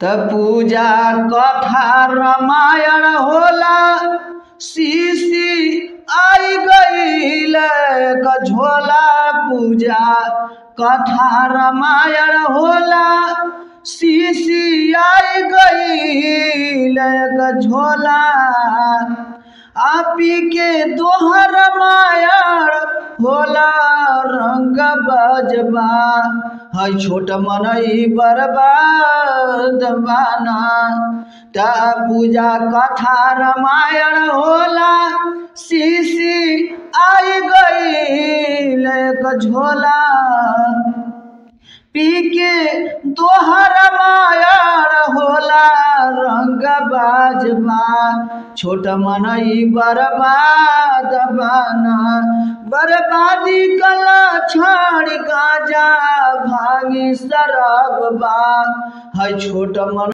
त पूजा कथा रामायण होला। सीसी आई गईल झोला पूजा। कथा रामायण होला। सीसी आई गईल झोला आपी के दोहर रंग बजबा है छोट मनई बर्बाद बाना त पूजा कथा रामायण होला। सीसी आई गईल झोला। पी के दोहर मायार होला, रंग बाजबा छोट मनई बर्बाद बाना बर्बादी कला छाड़ गाजा भागी शराब बा। है छोट मन